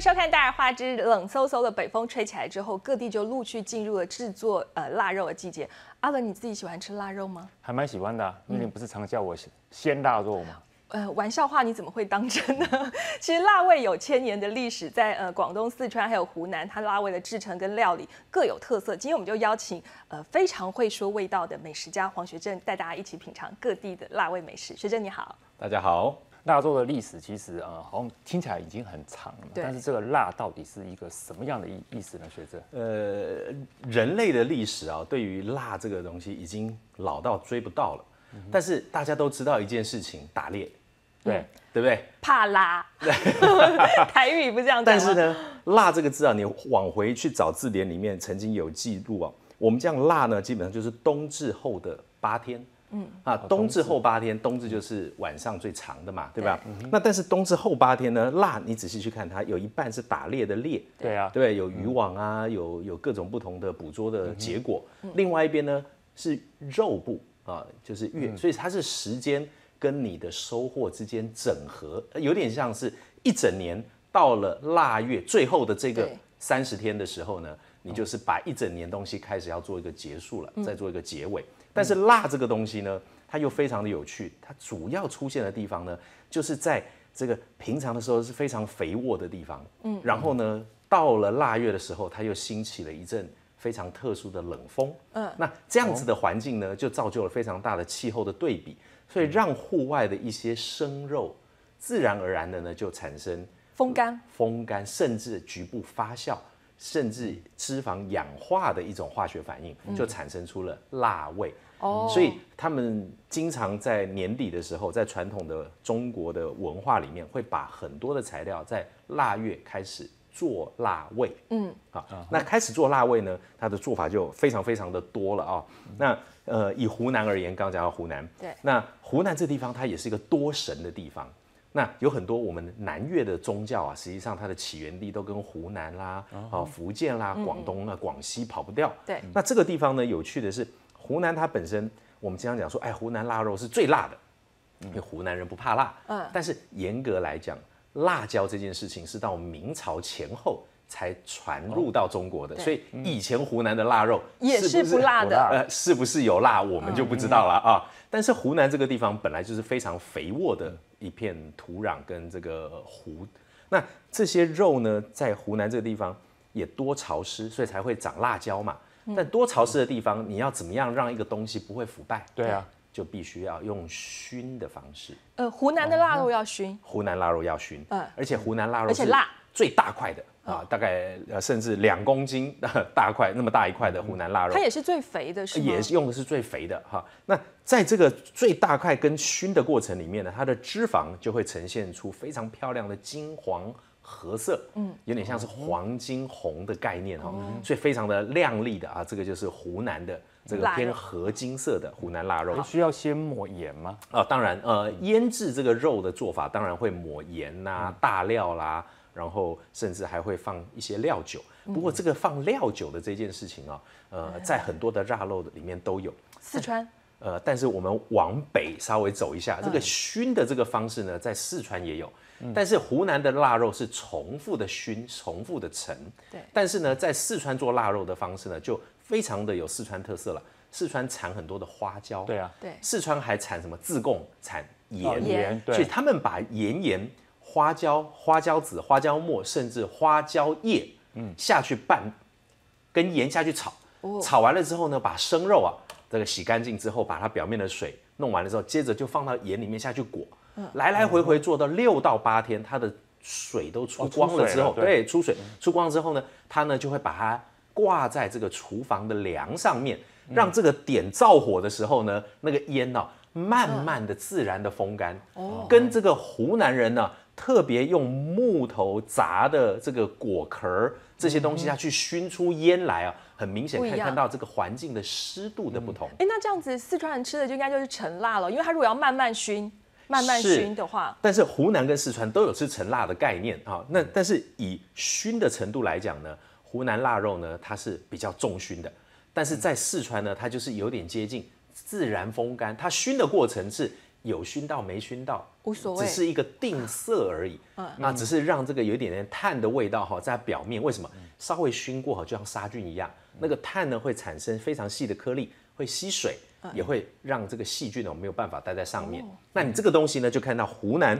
迎收看《大而化之》。冷飕飕的北风吹起来之后，各地就陆续进入了制作呃腊肉的季节。阿伦，你自己喜欢吃腊肉吗？还蛮喜欢的，因为你不是常叫我鲜腊肉吗？呃，玩笑话你怎么会当真呢？其实腊味有千年的历史，在呃广东、四川还有湖南，它腊味的制成跟料理各有特色。今天我们就邀请呃非常会说味道的美食家黄学正，带大家一起品尝各地的腊味美食。学正你好，大家好。腊肉的历史其实呃好像听起来已经很长了，但是这个腊到底是一个什么样的意意思呢？学者？呃，人类的历史啊，对于腊这个东西已经老到追不到了。但是大家都知道一件事情，打猎。对对不对？怕辣，台语不这样。但是呢，辣这个字啊，你往回去找字典里面曾经有记录啊。我们这样辣呢，基本上就是冬至后的八天。嗯。啊，冬至后八天，冬至就是晚上最长的嘛，对吧？那但是冬至后八天呢，辣你仔细去看它，有一半是打猎的猎，对啊，对，有渔网啊，有有各种不同的捕捉的结果。另外一边呢是肉部啊，就是月，所以它是时间。跟你的收获之间整合，有点像是一整年到了腊月最后的这个三十天的时候呢，你就是把一整年东西开始要做一个结束了，再做一个结尾。但是腊这个东西呢，它又非常的有趣，它主要出现的地方呢，就是在这个平常的时候是非常肥沃的地方，嗯，然后呢，到了腊月的时候，它又兴起了一阵非常特殊的冷风，嗯，那这样子的环境呢，就造就了非常大的气候的对比。所以让户外的一些生肉，自然而然的呢就产生风干、风干，甚至局部发酵，甚至脂肪氧化的一种化学反应，就产生出了辣味。哦，所以他们经常在年底的时候，在传统的中国的文化里面，会把很多的材料在腊月开始做辣味。嗯，好，那开始做辣味呢，它的做法就非常非常的多了啊。那呃，以湖南而言，刚刚讲到湖南，对，那湖南这地方它也是一个多神的地方。那有很多我们南越的宗教啊，实际上它的起源地都跟湖南啦、啊福建啦、广东啊、广西跑不掉。对，那这个地方呢，有趣的是，湖南它本身，我们经常讲说，哎，湖南腊肉是最辣的，因为湖南人不怕辣。嗯，但是严格来讲，辣椒这件事情是到明朝前后。才传入到中国的，所以以前湖南的腊肉也是不辣的，呃，是不是有辣，我们就不知道了啊。但是湖南这个地方本来就是非常肥沃的一片土壤跟这个湖，那这些肉呢，在湖南这个地方也多潮湿，所以才会长辣椒嘛。但多潮湿的地方，你要怎么样让一个东西不会腐败？对啊，就必须要用熏的方式。呃，湖南的腊肉要熏，湖南腊肉要熏，嗯，而且湖南腊肉而且辣。最大块的啊，大概呃甚至两公斤 大块那么大一块的湖南腊肉，它也是最肥的，是吗？也是用的是最肥的哈。那在这个最大块跟熏的过程里面呢，它的脂肪就会呈现出非常漂亮的金黄褐色，嗯，有点像是黄金红的概念哈，所以非常的亮丽的啊。这个就是湖南的这个偏合金色的湖南腊肉。需要先抹盐吗？啊，当然，呃，腌制这个肉的做法当然会抹盐呐、大料啦。然后甚至还会放一些料酒，不过这个放料酒的这件事情啊，呃，在很多的腊肉的里面都有。四川，呃，但是我们往北稍微走一下，这个熏的这个方式呢，在四川也有，但是湖南的腊肉是重复的熏，重复的陈。对。但是呢，在四川做腊肉的方式呢，就非常的有四川特色了。四川产很多的花椒。对啊。对。四川还产什么自贡产盐，盐，所以他们把盐盐。花椒、花椒籽、花椒末，甚至花椒叶，嗯，下去拌，跟盐下去炒，炒完了之后呢，把生肉啊，这个洗干净之后，把它表面的水弄完了之后，接着就放到盐里面下去裹，来来回回做到六到八天，它的水都出光了之后，对，出水。出光之后呢，它呢就会把它挂在这个厨房的梁上面，让这个点灶火的时候呢，那个烟呢，慢慢的自然的风干，哦，跟这个湖南人呢。特别用木头砸的这个果壳这些东西下去熏出烟来啊，很明显可以看到这个环境的湿度的不同。哎，那这样子四川人吃的就应该就是陈辣了，因为它如果要慢慢熏、慢慢熏的话，但是湖南跟四川都有吃陈辣的概念啊。那但是以熏的程度来讲呢，湖南腊肉呢它是比较重熏的，但是在四川呢它就是有点接近自然风干，它熏的过程是。有熏到没熏到无所谓，只是一个定色而已。嗯，那只是让这个有一点点碳的味道哈，在表面为什么稍微熏过哈，就像杀菌一样，那个碳呢会产生非常细的颗粒，会吸水，也会让这个细菌呢没有办法待在上面。那你这个东西呢，就看到湖南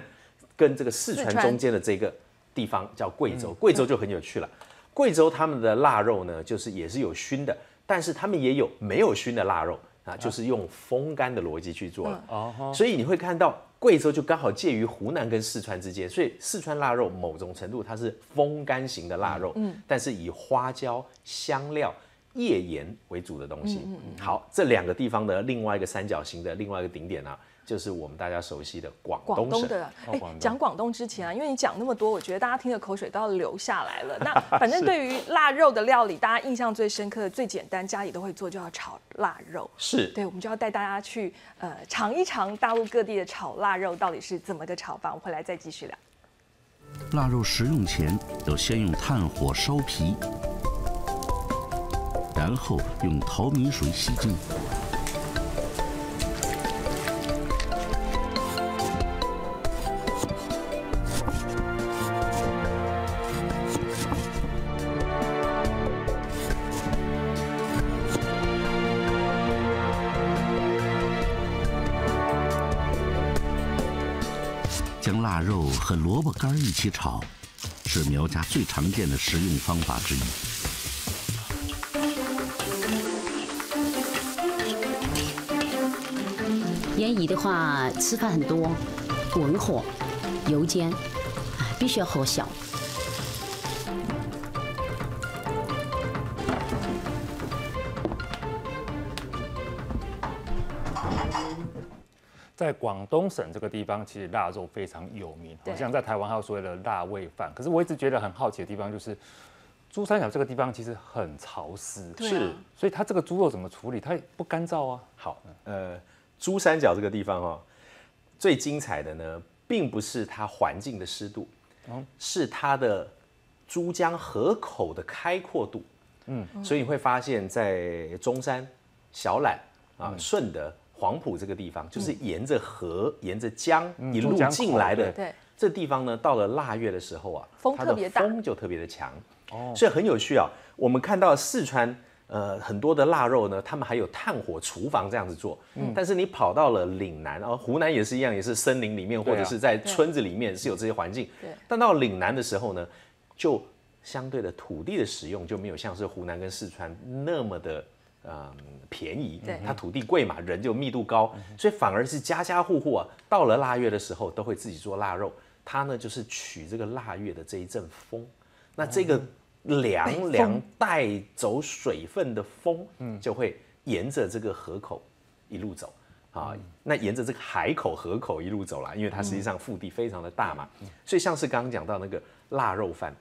跟这个四川中间的这个地方叫贵州，贵州就很有趣了。贵州他们的腊肉呢，就是也是有熏的，但是他们也有没有熏的腊肉。啊，就是用风干的逻辑去做了，哦，所以你会看到贵州就刚好介于湖南跟四川之间，所以四川腊肉某种程度它是风干型的腊肉，嗯，但是以花椒、香料、页岩为主的东西。好，这两个地方的另外一个三角形的另外一个顶点呢？就是我们大家熟悉的广东省。的，哎，讲广东之前啊，因为你讲那么多，我觉得大家听的口水都要流下来了。那 反正对于腊肉的料理，大家印象最深刻的、最简单，家里都会做，就要炒腊肉。是，对，我们就要带大家去呃尝一尝大陆各地的炒腊肉到底是怎么个炒法。我们回来再继续聊。腊肉食用前，要先用炭火烧皮，然后用淘米水洗净。和萝卜干一起炒，是苗家最常见的食用方法之一。严姨的话，吃饭很多，文火、油煎，必须要火小。在广东省这个地方，其实腊肉非常有名，好像在台湾还有所谓的腊味饭。可是我一直觉得很好奇的地方，就是珠三角这个地方其实很潮湿，是，所以它这个猪肉怎么处理？它不干燥啊。好，呃，珠三角这个地方哦，最精彩的呢，并不是它环境的湿度，嗯，是它的珠江河口的开阔度，嗯，所以你会发现在中山、小榄啊、顺德。黄埔这个地方就是沿着河、沿着江一路进来的。对，这地方呢，到了腊月的时候啊，风特别大，风就特别的强。哦，所以很有趣啊。我们看到四川呃很多的腊肉呢，他们还有炭火厨房这样子做。嗯，但是你跑到了岭南啊，湖南也是一样，也是森林里面或者是在村子里面是有这些环境。对。但到岭南的时候呢，就相对的土地的使用就没有像是湖南跟四川那么的。嗯，便宜，它土地贵嘛，人就密度高，所以反而是家家户户啊，到了腊月的时候都会自己做腊肉。它呢就是取这个腊月的这一阵风，那这个凉凉带走水分的风，嗯，就会沿着这个河口一路走。啊。那沿着这个海口河口一路走啦，因为它实际上腹地非常的大嘛，所以像是刚刚讲到那个腊肉饭。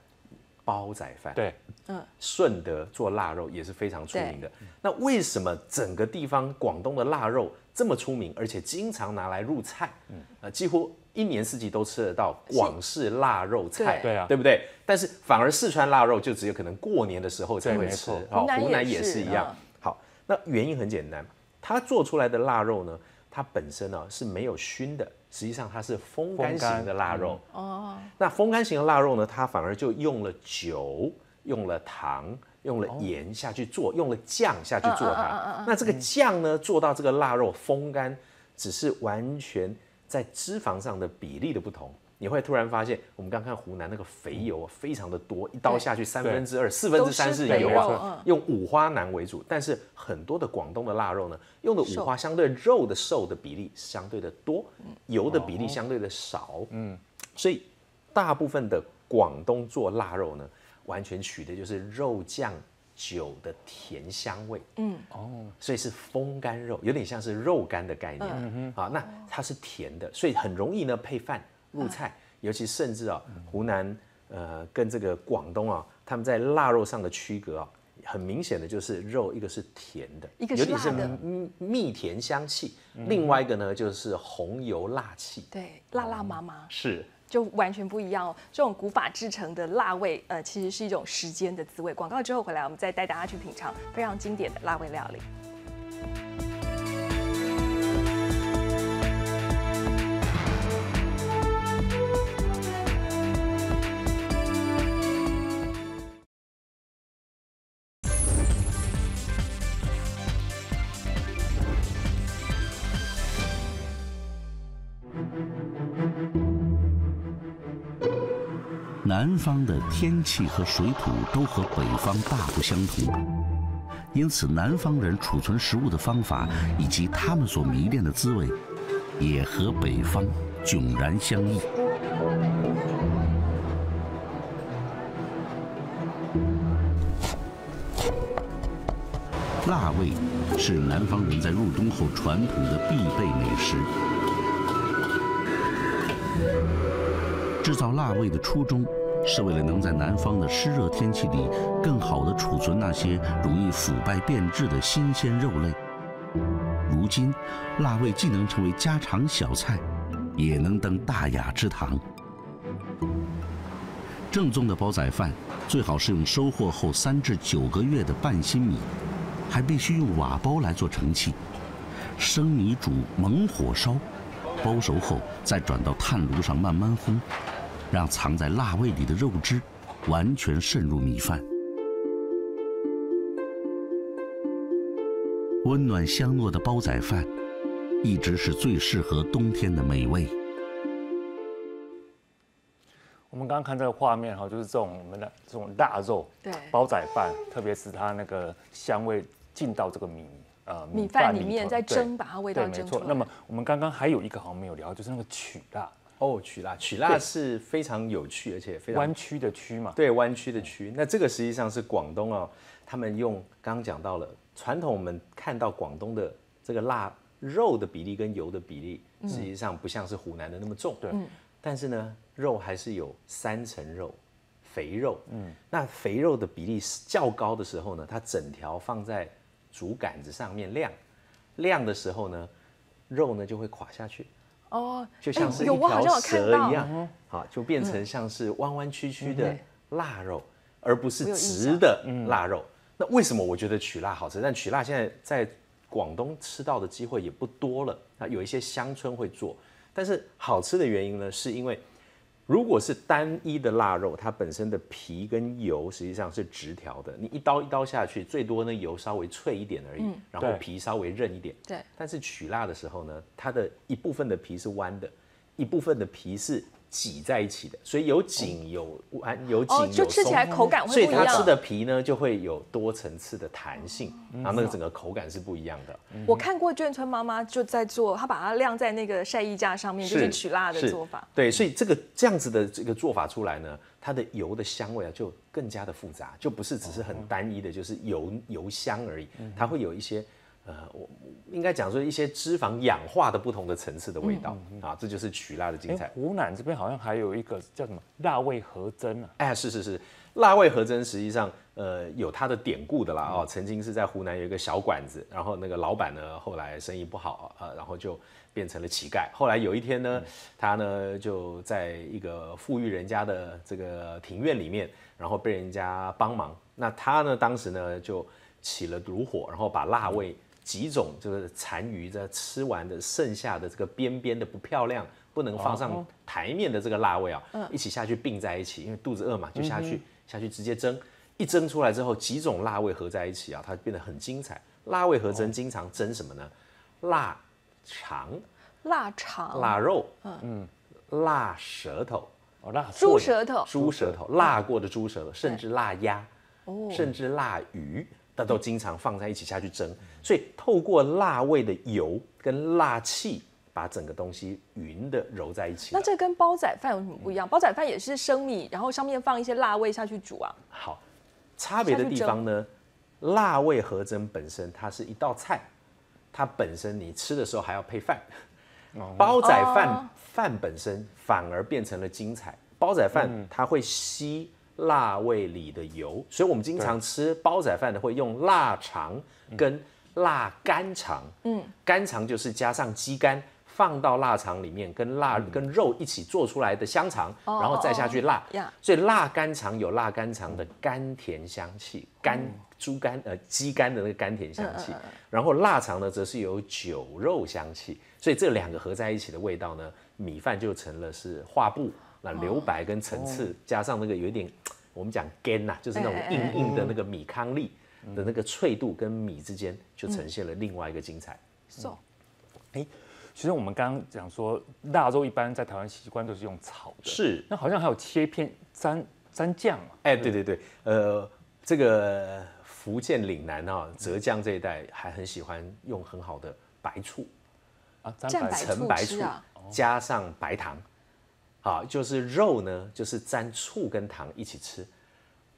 煲仔饭对，嗯，顺德做腊肉也是非常出名的。那为什么整个地方广东的腊肉这么出名，而且经常拿来入菜？嗯，呃，几乎一年四季都吃得到广式腊肉菜，对啊，对不对？但是反而四川腊肉就只有可能过年的时候才会吃，好，湖南也是一样。好，那原因很简单，它做出来的腊肉呢，它本身呢是没有熏的。实际上它是风干型的腊肉哦，那风干型的腊肉呢，它反而就用了酒、用了糖、用了盐下去做，用了酱下去做它。那这个酱呢，做到这个腊肉风干，只是完全在脂肪上的比例的不同。你会突然发现，我们刚看湖南那个肥油非常的多，一刀下去三分之二、四分之三是油啊，用五花腩为主。但是很多的广东的腊肉呢，用的五花相对肉的瘦的比例相对的多，油的比例相对的少。嗯，所以大部分的广东做腊肉呢，完全取的就是肉酱酒的甜香味。嗯，哦，所以是风干肉，有点像是肉干的概念。嗯。哼，啊，那它是甜的，所以很容易呢配饭。入菜，尤其甚至啊，湖南呃跟这个广东啊，他们在腊肉上的区隔啊，很明显的就是肉一个是甜的，一个是辣的，蜜甜香气，另外一个呢就是红油辣气，对，辣辣麻麻，是，就完全不一样哦。这种古法制成的辣味，呃，其实是一种时间的滋味。广告之后回来，我们再带大家去品尝非常经典的辣味料理。南方的天气和水土都和北方大不相同，因此南方人储存食物的方法以及他们所迷恋的滋味，也和北方迥然相异。辣味是南方人在入冬后传统的必备美食。制造腊味的初衷，是为了能在南方的湿热天气里，更好地储存那些容易腐败变质的新鲜肉类。如今，腊味既能成为家常小菜，也能登大雅之堂。正宗的煲仔饭，最好是用收获后三至九个月的半新米，还必须用瓦煲来做盛器，生米煮，猛火烧，煲熟后再转到炭炉上慢慢烘。让藏在辣味里的肉汁完全渗入米饭，温暖香糯的煲仔饭，一直是最适合冬天的美味。我们刚刚看这个画面哈，就是这种我们的这种腊肉，对，煲仔饭，特别是它那个香味进到这个米呃米饭里面，在蒸，把它味道蒸出来。那么我们刚刚还有一个好像没有聊，就是那个曲辣。哦，曲辣，曲辣是非常有趣，而且非常弯曲的曲嘛。对，弯曲的曲。那这个实际上是广东啊，他们用刚刚讲到了传统，我们看到广东的这个腊肉的比例跟油的比例，实际上不像是湖南的那么重。对。但是呢，肉还是有三层肉，肥肉。嗯。那肥肉的比例较高的时候呢，它整条放在竹杆子上面晾，晾的时候呢，肉呢就会垮下去。哦，就像是一条蛇一样，好，就变成像是弯弯曲曲的腊肉，而不是直的腊肉。那为什么我觉得曲辣好吃？但曲辣现在在广东吃到的机会也不多了。那有一些乡村会做，但是好吃的原因呢，是因为。如果是单一的腊肉，它本身的皮跟油实际上是直条的，你一刀一刀下去，最多呢油稍微脆一点而已，然后皮稍微韧一点。对。但是取辣的时候呢，它的一部分的皮是弯的，一部分的皮是。挤在一起的，所以有紧有弯，有紧有松，就吃起来口感会不一样。所以它吃的皮呢，就会有多层次的弹性，然后那个整个口感是不一样的。我看过眷村妈妈就在做，她把它晾在那个晒衣架上面，就是取辣的做法。对，所以这个这样子的这个做法出来呢，它的油的香味啊就更加的复杂，就不是只是很单一的，就是油油香而已，它会有一些。呃，我应该讲说一些脂肪氧化的不同的层次的味道啊，这就是曲辣的精彩。湖南这边好像还有一个叫什么辣味合蒸啊？哎，是是是，辣味合蒸实际上呃有它的典故的啦哦，曾经是在湖南有一个小馆子，然后那个老板呢后来生意不好啊，然后就变成了乞丐。后来有一天呢，他呢就在一个富裕人家的这个庭院里面，然后被人家帮忙。那他呢当时呢就起了炉火，然后把辣味。几种就是残余的吃完的剩下的这个边边的不漂亮，不能放上台面的这个辣味啊，一起下去并在一起，因为肚子饿嘛，就下去下去直接蒸，一蒸出来之后，几种辣味合在一起啊，它变得很精彩。辣味合蒸经常蒸什么呢？腊肠、腊肠、腊肉，嗯，腊舌头，哦，腊猪舌头、猪舌头，辣过的猪舌头，甚至腊鸭，哦，甚至腊鱼。那都经常放在一起下去蒸，所以透过辣味的油跟辣气，把整个东西匀的揉在一起。那这跟煲仔饭有什么不一样？煲仔饭也是生米，然后上面放一些辣味下去煮啊。好，差别的地方呢，辣味和蒸本身它是一道菜，它本身你吃的时候还要配饭。煲仔饭饭本身反而变成了精彩，煲仔饭它会吸。辣味里的油，所以我们经常吃煲仔饭的会用腊肠跟腊肝肠。嗯，肝肠就是加上鸡肝放到腊肠里面，跟腊跟肉一起做出来的香肠，然后再下去辣。所以腊肝肠有腊肝肠的甘甜香气，肝猪肝呃鸡肝的那个甘甜香气。然后腊肠呢，则是有酒肉香气。所以这两个合在一起的味道呢，米饭就成了是画布。那留白跟层次，加上那个有一点，我们讲干呐，就是那种硬硬的那个米糠粒的那个脆度，跟米之间就呈现了另外一个精彩。是，哎，其实我们刚刚讲说腊肉一般在台湾习惯都是用炒的，是。那好像还有切片沾沾酱啊。哎，对对对，呃，这个福建岭南啊，浙江这一带还很喜欢用很好的白醋啊，蘸白陈白醋加上白糖，啊，就是肉呢，就是沾醋跟糖一起吃。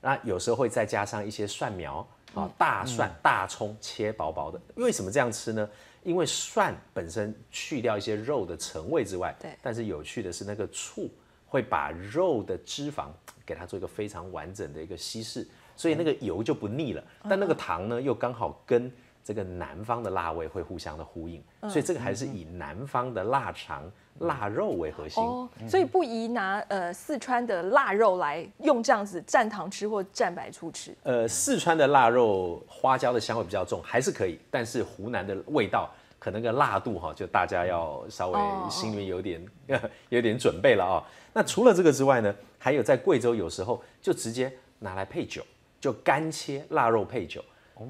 那有时候会再加上一些蒜苗啊，大蒜、大葱切薄薄的。为什么这样吃呢？因为蒜本身去掉一些肉的陈味之外，对但是有趣的是那个醋会把肉的脂肪给它做一个非常完整的一个稀释，所以那个油就不腻了。但那个糖呢，又刚好跟这个南方的辣味会互相的呼应，所以这个还是以南方的腊肠、腊肉为核心。哦，所以不宜拿呃四川的腊肉来用这样子蘸糖吃或蘸白醋吃。呃，四川的腊肉花椒的香味比较重，还是可以，但是湖南的味道可能个辣度哈，就大家要稍微哦心里面有点、有点准备了啊、那除了这个之外呢，还有在贵州有时候就直接拿来配酒，就干切腊肉配酒。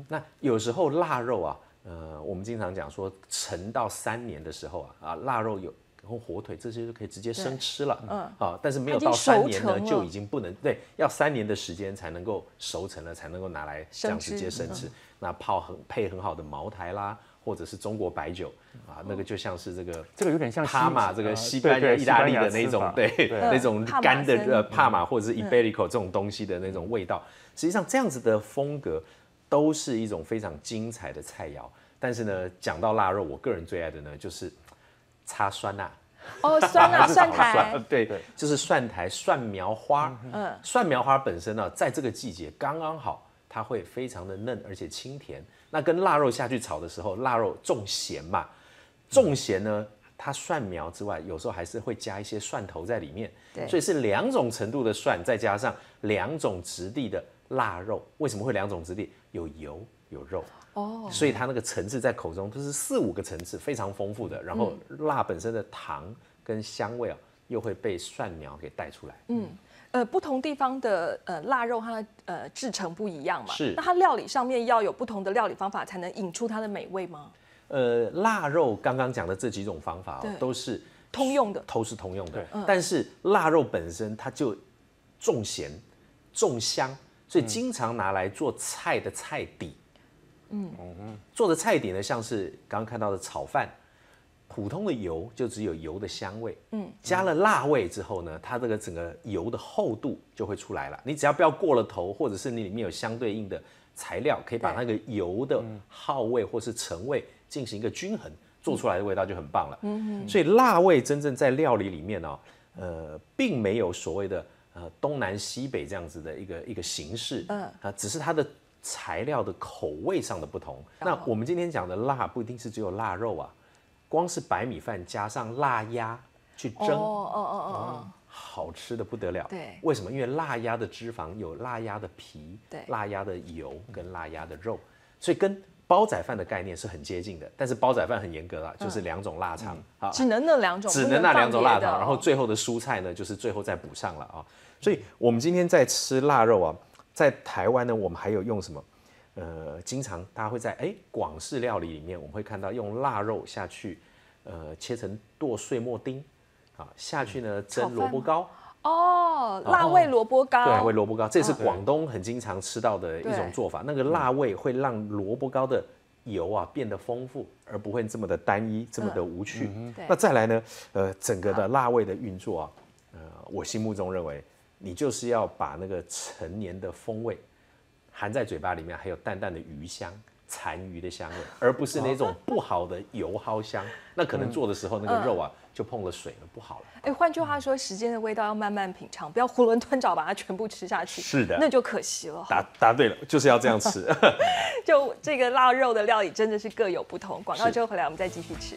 那有时候腊肉啊，呃，我们经常讲说陈到三年的时候啊，啊，腊肉有。然后火腿这些就可以直接生吃了，嗯啊，但是没有到三年呢，就已经不能对，要三年的时间才能够熟成了，才能够拿来这样直接生生吃。那泡很配很好的茅台啦，或者是中国白酒啊，那个就像是这个这个有点像帕玛这个呃西班牙、意大利的那种对对那种干的呃帕玛或者是 Iberico 这种东西的那种味道，实际上这样子的风格都是一种非常精彩的菜肴。但是呢，讲到腊肉，我个人最爱的呢就是擦酸辣。哦，酸 辣蒜好苔，对，就是蒜苔、蒜苗花。嗯蒜苗花本身呢，在这个季节刚刚好，它会非常的嫩，而且清甜。那跟腊肉下去炒的时候，腊肉重咸嘛，重咸呢，它蒜苗之外，有时候还是会加一些蒜头在里面。对所以是两种程度的蒜，再加上两种质地的腊肉。为什么会两种质地？有油有肉。哦，所以它那个层次在口中都是四五个层次，非常丰富的。然后辣本身的糖跟香味啊，又会被蒜苗给带出来。嗯，呃，不同地方的呃腊肉它的呃制成不一样嘛，是那它料理上面要有不同的料理方法，才能引出它的美味吗？呃，腊肉刚刚讲的这几种方法、哦、都是通用的都是通用的对。但是腊肉本身它就重咸、重香，所以经常拿来做菜的菜底。嗯。做的菜底呢，像是刚刚看到的炒饭，普通的油就只有油的香味，嗯，加了辣味之后呢，它这个整个油的厚度就会出来了。你只要不要过了头，或者是你里面有相对应的材料，可以把那个油的耗味或是成味进行一个均衡，做出来的味道就很棒了。嗯。所以辣味真正在料理里面呢、呃，并没有所谓的呃东南西北这样子的一个一个形式，嗯嗯啊，只是它的材料的口味上的不同。那我们今天讲的辣不一定是只有腊肉啊，光是白米饭加上腊鸭去蒸，哦哦哦哦好吃的不得了。对为什么？因为腊鸭的脂肪有腊鸭的皮，对腊鸭的油跟腊鸭的肉，所以跟煲仔饭的概念是很接近的。但是煲仔饭很严格啦，就是两种腊肠啊哦，，只能那两种，不只能那两种腊肠，然后最后的蔬菜呢，就是最后再补上了啊。所以我们今天在吃腊肉啊，在台湾呢，我们还有用什么？呃，经常大家会在哎广式料理里面，我们会看到用腊肉下去，呃，切成剁碎末丁，啊，下去呢蒸饭萝卜糕，哦，辣味萝卜糕，对，味萝卜糕，这也是广东很经常吃到的一种做法。那个辣味会让萝卜糕的油啊变得丰富，而不会这么的单一，这么的无趣。对。那再来呢，呃，整个的辣味的运作啊，呃，我心目中认为，你就是要把那个陈年的风味含在嘴巴里面，还有淡淡的鱼香。残余的香味，而不是那种不好的油蒿香，那可能做的时候那个肉啊就碰了水了，不好了。哎，换句话说，时间的味道要慢慢品尝，不要囫囵吞枣把它全部吃下去，是的那就可惜了。答答对了，就是要这样吃。就这个腊肉的料理真的是各有不同。广告之后回来，我们再继续吃。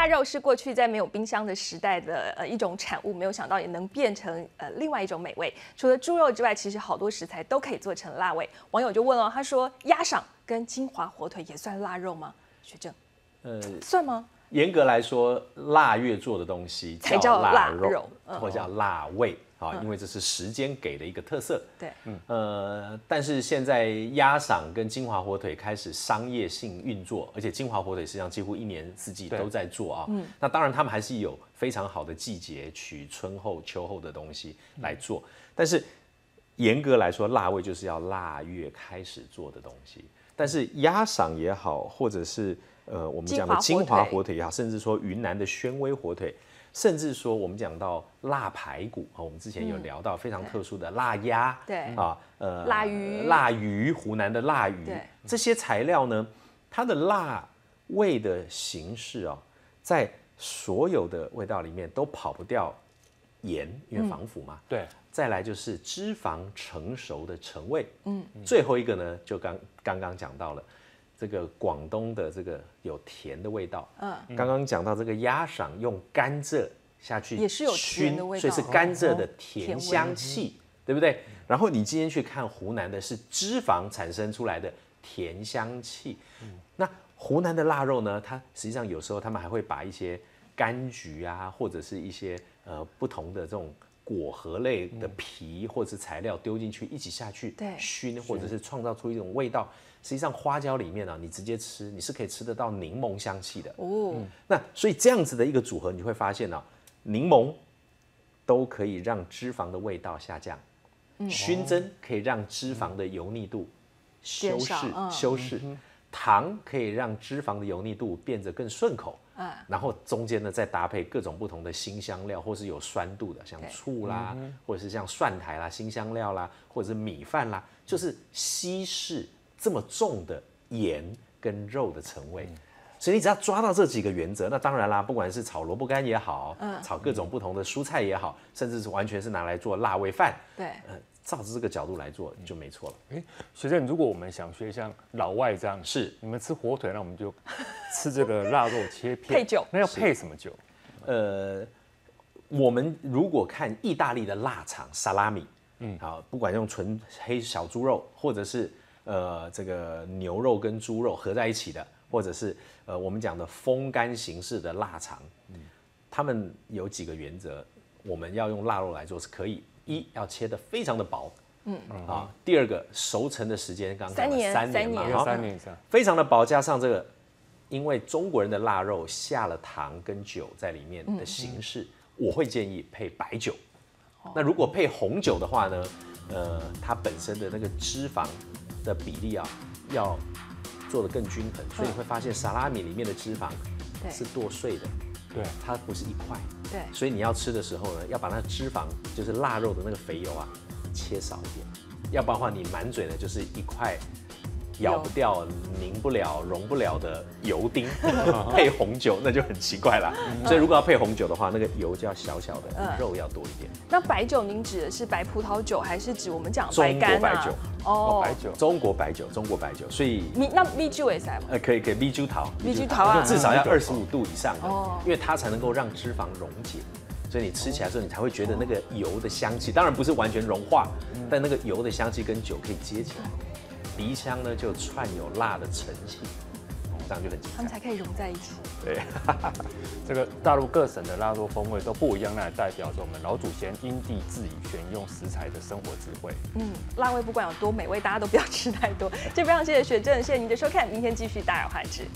腊肉是过去在没有冰箱的时代的呃一种产物，没有想到也能变成呃另外一种美味。除了猪肉之外，其实好多食材都可以做成辣味。网友就问了，他说鸭掌跟金华火腿也算腊肉吗？学正，呃，算吗？严格来说，腊月做的东西才叫腊肉，或叫腊味。啊，因为这是时间给的一个特色。对，嗯，呃，但是现在鸭赏跟金华火腿开始商业性运作，而且金华火腿实际上几乎一年四季都在做啊。嗯，那当然他们还是有非常好的季节取春后秋后的东西来做，但是严格来说，腊味就是要腊月开始做的东西。但是鸭赏也好，或者是呃我们讲的金华火腿也好，甚至说云南的宣威火腿。甚至说，我们讲到腊排骨啊，我们之前有聊到非常特殊的腊鸭，对。啊，呃，腊鱼，腊鱼，湖南的腊鱼，这些材料呢，它的辣味的形式啊，在所有的味道里面都跑不掉盐，因为防腐嘛。对，再来就是脂肪成熟的成味，嗯，最后一个呢，就刚刚刚讲到了。这个广东的这个有甜的味道，嗯，刚刚讲到这个鸭赏用甘蔗下去也是有熏的味道，所以是甘蔗的甜香气，对不对？然后你今天去看湖南的是脂肪产生出来的甜香气，那湖南的腊肉呢？它实际上有时候他们还会把一些柑橘啊，或者是一些呃不同的这种果核类的皮或者是材料丢进去一起下去熏，或者是创造出一种味道。实际上花椒里面呢，你直接吃，你是可以吃得到柠檬香气的。哦。那所以这样子的一个组合，你会发现呢，柠檬都可以让脂肪的味道下降，熏蒸可以让脂肪的油腻度修饰修饰，糖可以让脂肪的油腻度变得更顺口。嗯，然后中间呢再搭配各种不同的新香料，或是有酸度的，像醋啦，或者是像蒜苔啦、新香料啦，或者是米饭啦，就是稀释。这么重的盐跟肉的层味，所以你只要抓到这几个原则，那当然啦，不管是炒萝卜干也好，嗯，炒各种不同的蔬菜也好，甚至是完全是拿来做辣味饭，对，呃，照着这个角度来做就没错了。哎，学生，如果我们想学像老外这样，是。你们吃火腿，那我们就吃这个腊肉切片。配酒，那要配什么酒？呃，我们如果看意大利的腊肠萨拉米，嗯，好，不管用纯黑小猪肉，或者是呃，这个牛肉跟猪肉合在一起的，或者是呃我们讲的风干形式的腊肠，嗯，他们有几个原则，我们要用腊肉来做是可以，一要切的非常的薄，嗯。啊，第二个熟成的时间刚刚三年三年嘛，三年。以上，非常的薄，加上这个，因为中国人的腊肉下了糖跟酒在里面的形式，我会建议配白酒，那如果配红酒的话呢，呃，它本身的那个脂肪。的比例啊，要做的更均衡，所以你会发现沙拉米里面的脂肪是剁碎的，对，它不是一块，对，所以你要吃的时候呢，要把那脂肪，就是腊肉的那个肥油啊，切少一点，要不然的话，你满嘴的就是一块。咬不掉、凝不了、溶不了的油丁，配红酒那就很奇怪了。所以如果要配红酒的话，那个油就要小小的，肉要多一点。那白酒您指的是白葡萄酒，还是指我们讲白干白酒？哦，白酒，中国白酒，中国白酒。所以米那米酒也塞吗？呃，可以，可以米酒桃，米酒桃啊，至少要二十五度以上的，因为它才能够让脂肪溶解，所以你吃起来之后，你才会觉得那个油的香气，当然不是完全融化，但那个油的香气跟酒可以接起来。鼻腔呢就串有辣的成气，这样就很他们才可以融在一起。对，这个大陆各省的腊肉风味都不一样，那代表着我们老祖先因地制宜选用食材的生活智慧。嗯，辣味不管有多美味，大家都不要吃太多。就非常谢谢雪正，谢谢您的收看，明天继续大有汉志。